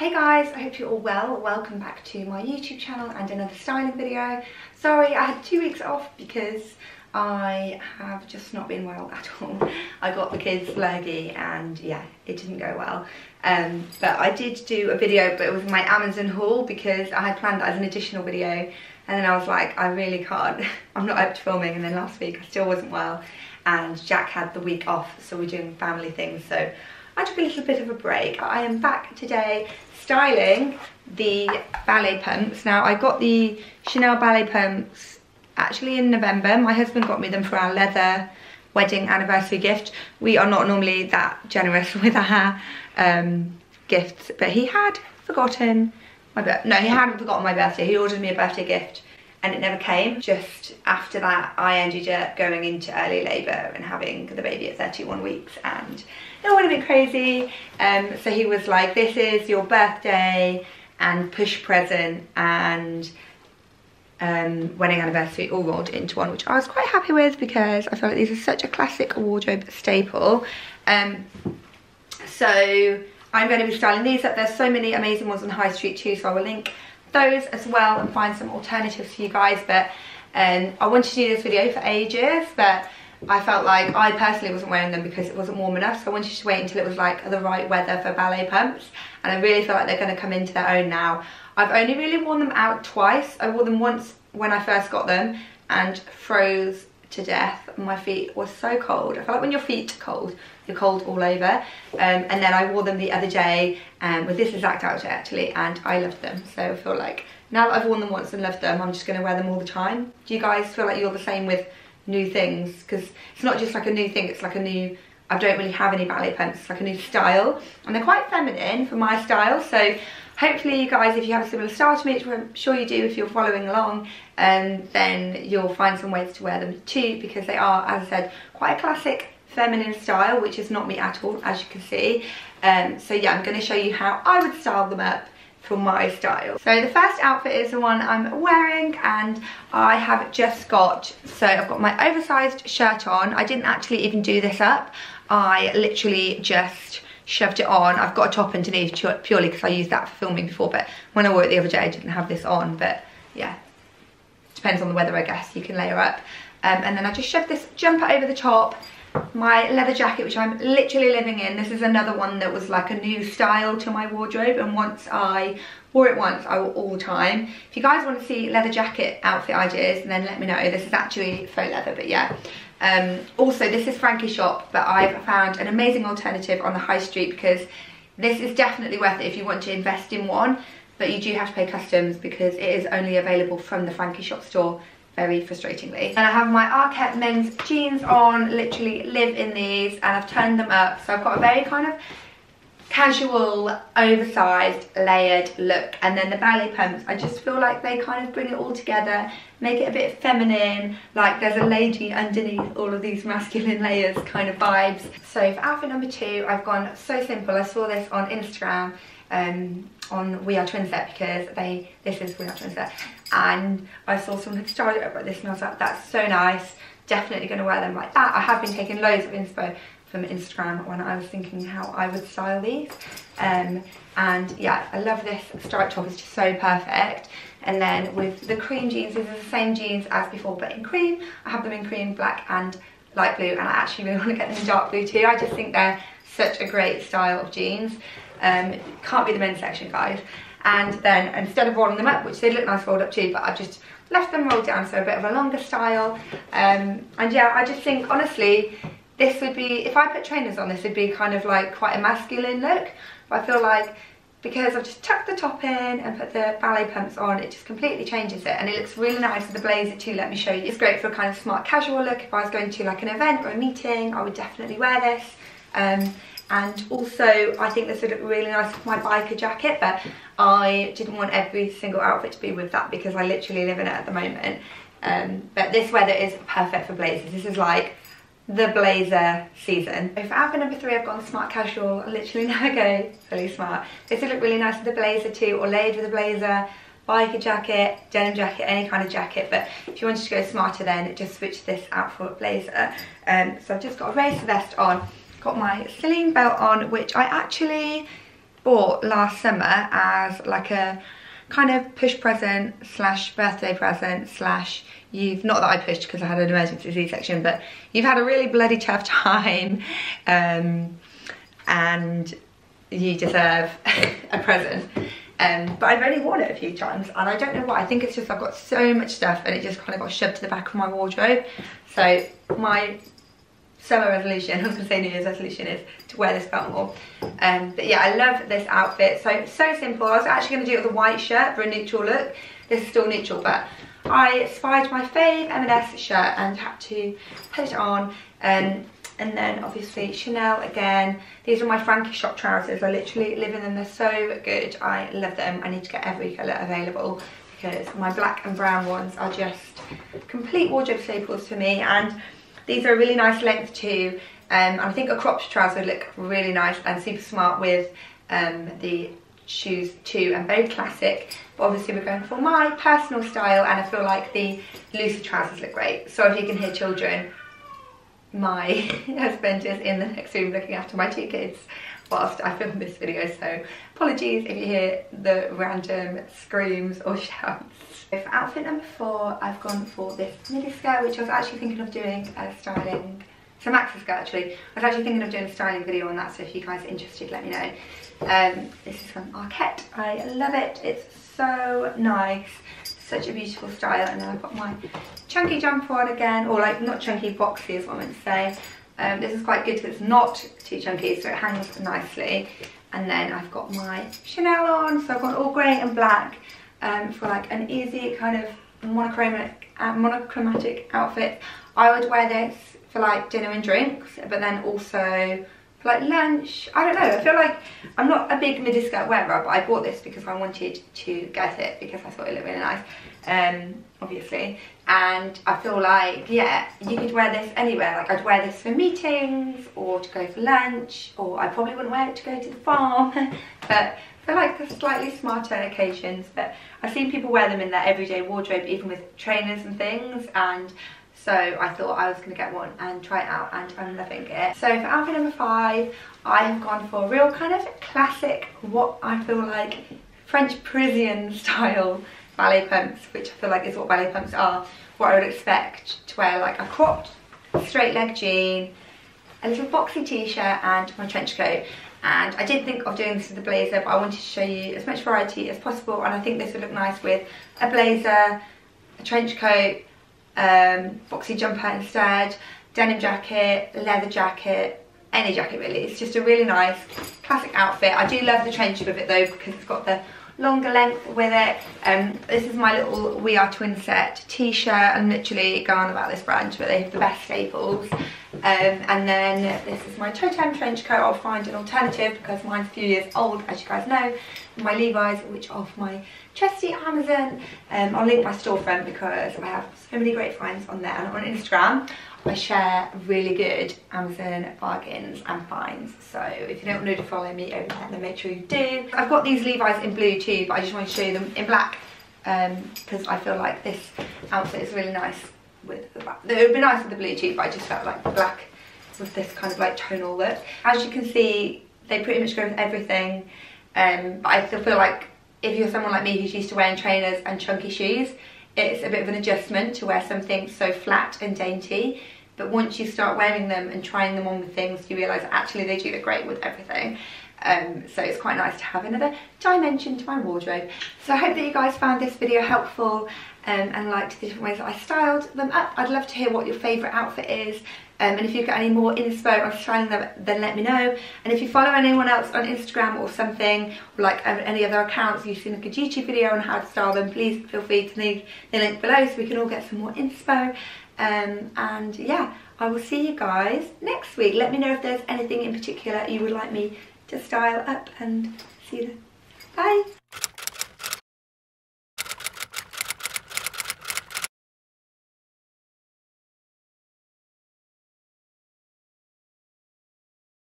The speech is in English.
Hey guys, I hope you're all well. Welcome back to my YouTube channel and another styling video. Sorry, I had two weeks off because I have just not been well at all. I got the kids lurgy and yeah, it didn't go well. Um, but I did do a video, but it was my Amazon haul because I had planned as an additional video. And then I was like, I really can't. I'm not up to filming. And then last week I still wasn't well. And Jack had the week off, so we're doing family things. So I took a little bit of a break. I am back today styling the ballet pumps. Now I got the Chanel ballet pumps actually in November. My husband got me them for our leather wedding anniversary gift. We are not normally that generous with our um, gifts, but he had forgotten my birthday. No, he hadn't forgotten my birthday. He ordered me a birthday gift and it never came. Just after that, I ended up going into early labour and having the baby at 31 weeks and it would have been crazy. Um, so he was like, this is your birthday and push present and um, wedding anniversary all rolled into one, which I was quite happy with because I felt like these are such a classic wardrobe staple. Um, so I'm going to be styling these up. There's so many amazing ones on High Street too, so I will link those as well and find some alternatives for you guys. But um, I wanted to do this video for ages, but I felt like I personally wasn't wearing them because it wasn't warm enough. So I wanted to wait until it was like the right weather for ballet pumps. And I really feel like they're going to come into their own now. I've only really worn them out twice. I wore them once when I first got them and froze to death. My feet were so cold. I feel like when your feet are cold, you're cold all over. Um, and then I wore them the other day um, with this exact outfit actually, and I loved them. So I feel like now that I've worn them once and loved them, I'm just going to wear them all the time. Do you guys feel like you're the same with new things because it's not just like a new thing it's like a new I don't really have any ballet pants it's like a new style and they're quite feminine for my style so hopefully you guys if you have a similar style to me which I'm sure you do if you're following along um, then you'll find some ways to wear them too because they are as I said quite a classic feminine style which is not me at all as you can see um, so yeah I'm going to show you how I would style them up for my style. So the first outfit is the one I'm wearing and I have just got, so I've got my oversized shirt on. I didn't actually even do this up. I literally just shoved it on. I've got a top underneath purely because I used that for filming before, but when I wore it the other day, I didn't have this on, but yeah, depends on the weather, I guess. You can layer up. Um, and then I just shoved this jumper over the top my leather jacket which I'm literally living in this is another one that was like a new style to my wardrobe and once I wore it once I wore all the time if you guys want to see leather jacket outfit ideas then let me know this is actually faux leather but yeah um, also this is Frankie shop but I've found an amazing alternative on the high street because this is definitely worth it if you want to invest in one but you do have to pay customs because it is only available from the Frankie shop store very frustratingly. And I have my Arket men's jeans on, literally live in these, and I've turned them up. So I've got a very kind of casual, oversized, layered look. And then the ballet pumps, I just feel like they kind of bring it all together, make it a bit feminine, like there's a lady underneath all of these masculine layers kind of vibes. So for outfit number two, I've gone so simple. I saw this on Instagram um, on We Are Twinset because they, this is We Are Twinset. And I saw someone had started up like this and I was like, that's so nice. Definitely to wear them like that. I have been taking loads of inspo from Instagram when I was thinking how I would style these. Um, and yeah, I love this striped top, it's just so perfect. And then with the cream jeans, these are the same jeans as before, but in cream. I have them in cream, black and light blue, and I actually really want to get them in dark blue too. I just think they're such a great style of jeans. Um, can't be the men's section, guys. And then instead of rolling them up, which they look nice rolled up too, but I've just left them rolled down, so a bit of a longer style. Um, and yeah, I just think, honestly, this would be, if I put trainers on, this would be kind of like quite a masculine look. But I feel like because I've just tucked the top in and put the ballet pumps on, it just completely changes it. And it looks really nice with the blazer too, let me show you. It's great for a kind of smart casual look. If I was going to like an event or a meeting, I would definitely wear this. Um, and also I think this would look really nice with my biker jacket but I didn't want every single outfit to be with that because I literally live in it at the moment um, but this weather is perfect for blazers this is like the blazer season. So for outfit number three I've gone smart casual, I literally never go fully smart. This would look really nice with a blazer too or layered with a blazer, biker jacket, denim jacket, any kind of jacket but if you wanted to go smarter then just switch this out for a blazer. Um, so I've just got a racer vest on got my Celine belt on, which I actually bought last summer as like a kind of push present slash birthday present slash you've not that I pushed because I had an emergency C-section but you've had a really bloody tough time um, and you deserve a present. Um, but I've only worn it a few times and I don't know why. I think it's just I've got so much stuff and it just kind of got shoved to the back of my wardrobe. So my summer resolution, I was gonna say New Year's resolution is to wear this belt more. Um, but yeah, I love this outfit. So, so simple. I was actually gonna do it with a white shirt for a neutral look. This is still neutral, but I spied my fave M&S shirt and had to put it on. Um, and then obviously Chanel again. These are my Frankie shop trousers. I literally live in them. They're so good. I love them. I need to get every colour available because my black and brown ones are just complete wardrobe staples for me. And these are a really nice length too. Um, I think a cropped trouser would look really nice and super smart with um, the shoes too and very classic. But obviously we're going for my personal style and I feel like the looser trousers look great. So if you can hear children my husband is in the next room looking after my two kids whilst I film this video. So apologies if you hear the random screams or shouts for outfit number four, I've gone for this midi skirt, which I was actually thinking of doing a styling, it's a maxi skirt actually. I was actually thinking of doing a styling video on that, so if you guys are interested, let me know. Um, this is from Arket. I love it. It's so nice. Such a beautiful style. And then I've got my chunky jumper on again, or like not chunky, boxy is what I meant to say. Um, this is quite good because it's not too chunky, so it hangs nicely. And then I've got my Chanel on, so I've got all grey and black um, for like an easy kind of monochromatic, uh, monochromatic outfit. I would wear this for like dinner and drinks, but then also for like lunch. I don't know, I feel like I'm not a big midi skirt wearer, but I bought this because I wanted to get it because I thought it looked really nice, um, obviously. And I feel like, yeah, you could wear this anywhere. Like I'd wear this for meetings or to go for lunch, or I probably wouldn't wear it to go to the farm, but for like the slightly smarter occasions but I've seen people wear them in their everyday wardrobe even with trainers and things and so I thought I was going to get one and try it out and I'm loving it. So for outfit number five I have gone for a real kind of classic what I feel like French Parisian style ballet pumps which I feel like is what ballet pumps are what I would expect to wear like a cropped straight leg jean a little boxy t-shirt and my trench coat and I did think of doing this with a blazer but I wanted to show you as much variety as possible and I think this would look nice with a blazer, a trench coat, um, boxy jumper instead, denim jacket, leather jacket, any jacket really. It's just a really nice classic outfit. I do love the trench of it though because it's got the longer length with it. Um, this is my little We Are Twin set t-shirt. I'm literally going about this brand, but they have the best staples. Um, and then this is my Toteme trench coat. I'll find an alternative because mine's a few years old, as you guys know. My Levi's, which are off my trusty Amazon. Um, I'll link my storefront because I have so many great finds on there and on Instagram. I share really good Amazon bargains and finds. So if you don't know to follow me over there, then make sure you do. I've got these Levi's in blue too, but I just want to show you them in black because um, I feel like this outfit is really nice with the black. It would be nice with the blue too, but I just felt like black with this kind of like tonal look. As you can see, they pretty much go with everything. Um, but I still feel like if you're someone like me who's used to wearing trainers and chunky shoes, it's a bit of an adjustment to wear something so flat and dainty but once you start wearing them and trying them on with things you realise actually they do look great with everything um, so it's quite nice to have another dimension to my wardrobe. So I hope that you guys found this video helpful um, and liked the different ways that I styled them up. I'd love to hear what your favourite outfit is um, and if you've got any more inspo on styling them then let me know. And if you follow anyone else on Instagram or something or like um, any other accounts you've seen like a YouTube video on how to style them please feel free to leave the link below so we can all get some more inspo. Um, and yeah, I will see you guys next week. Let me know if there's anything in particular you would like me to style up and see you then. Bye!